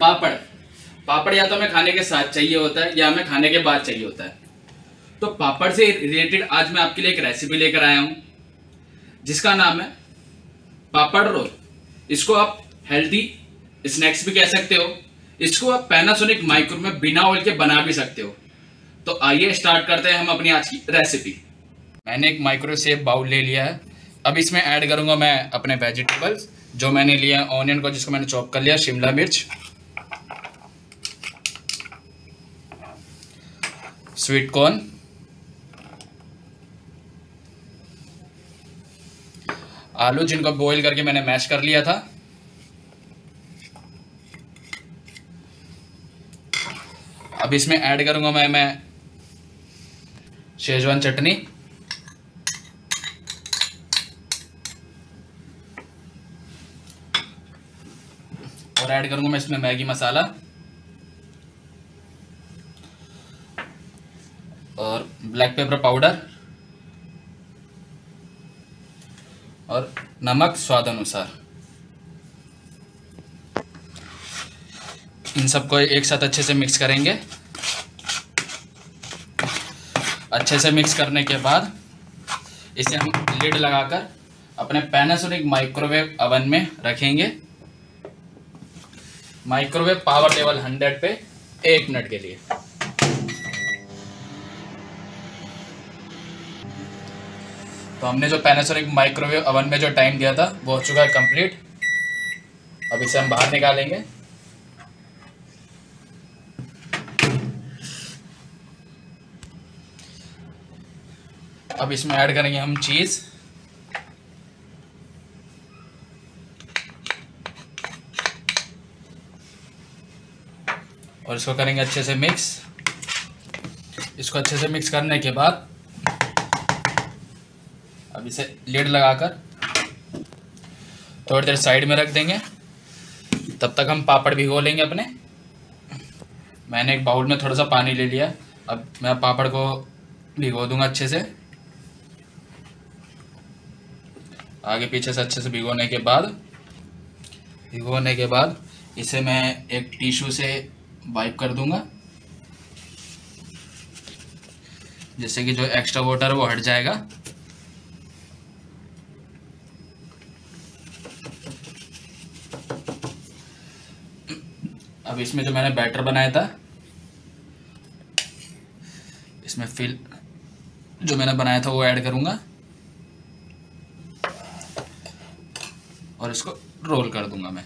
पापड़। पापड़ या तो हमें खाने के साथ चाहिए होता है या हमें खाने के बाद चाहिए होता है। तो पापड़ से रिलेटेड आज मैं आपके लिए एक रेसिपी लेकर आया हूँ, जिसका नाम है पापड़ रोल। इसको आप हेल्दी स्नैक्स भी कह सकते हो। इसको आप पैनासोनिक माइक्रो में बिना ऑयल के बना भी सकते हो। तो आइए स्टार्ट करते हैं हम अपनी आज की रेसिपी मैंने एक माइक्रो सेव बाउल ले लिया है। अब इसमें ऐड करूँगा मैं अपने वेजिटेबल्स जो मैंने लिया ऑनियन को जिसको मैंने चॉप कर लिया, शिमला मिर्च। Sweet corn. आलू जिनको बॉईल करके मैंने मैश कर लिया था। अब इसमें ऐड करूँगा मैं मैं शेजवान चटनी। और ऐड करूँगा मैं इसमें मैगी मसाला। और ब्लैक पेपर पाउडर और नमक स्वाद अनुसार। इन सबको एक साथ अच्छे से मिक्स करेंगे। अच्छे से मिक्स करने के बाद इसे हम लिड लगाकर अपने पैनासोनिक माइक्रोवेव अवन में रखेंगे। माइक्रोवेव पावर लेवल हंड्रेड पे एक मिनट के लिए। तो हमने जो पैनासोनिक माइक्रोवेव अवन में जो टाइम दिया था, वो हो चुका है कंप्लीट अब इसे हम बाहर निकालेंगे. अब इसमें ऐड करेंगे हम चीज़ और इसको करेंगे अच्छे से मिक्स इसको अच्छे से मिक्स करने के बाद अब इसे लिड लगाकर थोड़ी देर साइड में रख देंगे। तब तक हम पापड़ भिगो लेंगे अपने। मैंने एक बाउल में थोड़ा सा पानी ले लिया। अब मैं पापड़ को भिगो दूँगा अच्छे से। आगे पीछे से अच्छे से भिगोने के बाद, भिगोने के बाद इसे मैं एक टिश्यू से वाइप कर दूँगा। जिससे कि जो एक्स्ट्रा वाटर वो हट जाएगा। अब इसमें जो मैंने बैटर बनाया था, इसमें फिल जो मैंने बनाया था वो ऐड करूँगा और इसको रोल कर दूँगा मैं।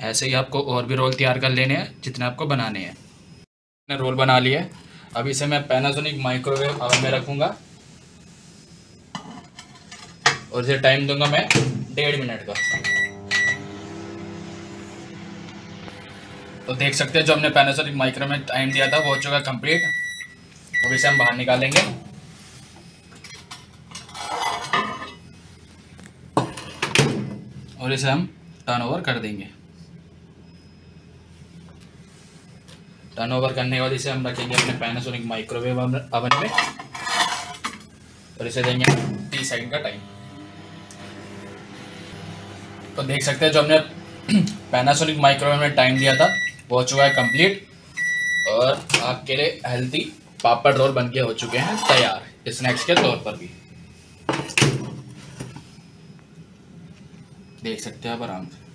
ऐसे ही आपको और भी रोल तैयार कर लेने हैं, जितने आपको बनाने हैं। रोल बना लिए अब इसे मैं पैनासोनिक माइक्रोवेव अवन में रखूँगा। और इसे टाइम दूँगा मैं डेढ़ मिनट का। तो देख सकते हैं, जो हमने पैनासोनिक माइक्रो में टाइम दिया था, वो हो चुका कंप्लीट अब इसे हम बाहर निकालेंगे। और इसे हम टर्न ओवर कर देंगे। टर्न ओवर करने के बाद इसे हम रखेंगे अपने पैनासोनिक माइक्रोवेव अवन में। और इसे देंगे तीस सेकंड का टाइम तो देख सकते हैं जो हमने पैनासोनिक माइक्रोवेव में टाइम दिया था, वो हो चुका है कंप्लीट और आपके लिए हेल्थी पापड़ रोल बन के हो चुके हैं, तैयार स्नैक्स के तौर पर भी। देख सकते हैं आप आराम से।